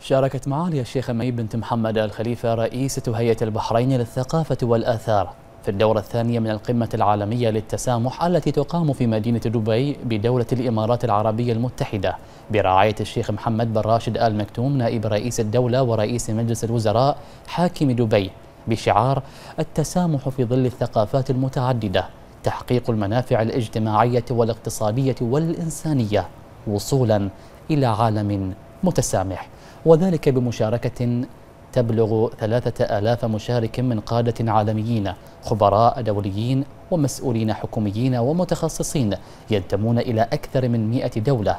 شاركت معالي الشيخ مي بنت محمد الخليفة رئيسة هيئة البحرين للثقافة والآثار في الدورة الثانية من القمة العالمية للتسامح التي تقام في مدينة دبي بدولة الإمارات العربية المتحدة برعاية الشيخ محمد بن راشد آل مكتوم نائب رئيس الدولة ورئيس مجلس الوزراء حاكم دبي بشعار التسامح في ظل الثقافات المتعددة تحقيق المنافع الاجتماعية والاقتصادية والإنسانية وصولا إلى عالم متسامح. وذلك بمشاركة تبلغ ثلاثة آلاف مشارك من قادة عالميين خبراء دوليين ومسؤولين حكوميين ومتخصصين ينتمون إلى أكثر من مئة دولة.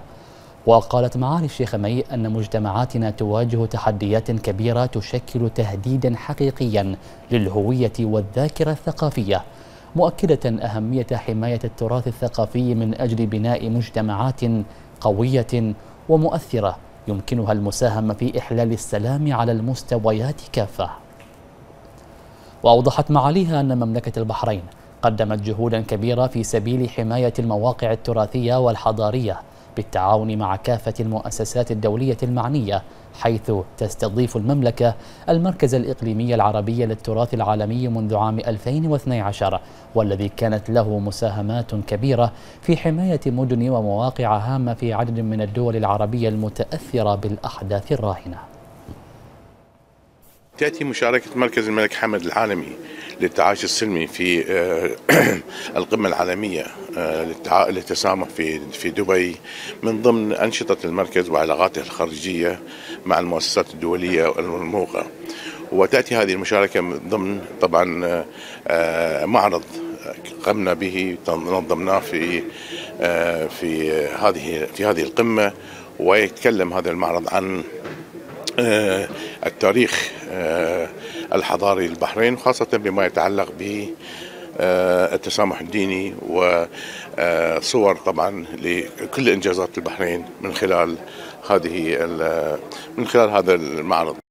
وقالت معالي الشيخ مي أن مجتمعاتنا تواجه تحديات كبيرة تشكل تهديدا حقيقيا للهوية والذاكرة الثقافية مؤكدة أهمية حماية التراث الثقافي من أجل بناء مجتمعات قوية ومؤثرة. يمكنها المساهمة في إحلال السلام على المستويات كافة. وأوضحت معاليها أن مملكة البحرين قدمت جهودا كبيرة في سبيل حماية المواقع التراثية والحضارية بالتعاون مع كافة المؤسسات الدولية المعنية حيث تستضيف المملكة المركز الإقليمي العربي للتراث العالمي منذ عام 2012 والذي كانت له مساهمات كبيرة في حماية مدن ومواقع هامة في عدد من الدول العربية المتأثرة بالأحداث الراهنة. تأتي مشاركة مركز الملك حمد العالمي للتعايش السلمي في آه، القمة العالمية آه، للتسامح في في دبي من ضمن أنشطة المركز وعلاقاته الخارجية مع المؤسسات الدولية والموقع وتأتي هذه المشاركة من ضمن طبعا آه، معرض قمنا به نظمناه في في هذه في هذه القمة ويتكلم هذا المعرض عن التاريخ الحضاري للبحرين خاصة بما يتعلق ب التسامح الديني وصور طبعا لكل إنجازات البحرين من خلال هذه من خلال هذا المعرض.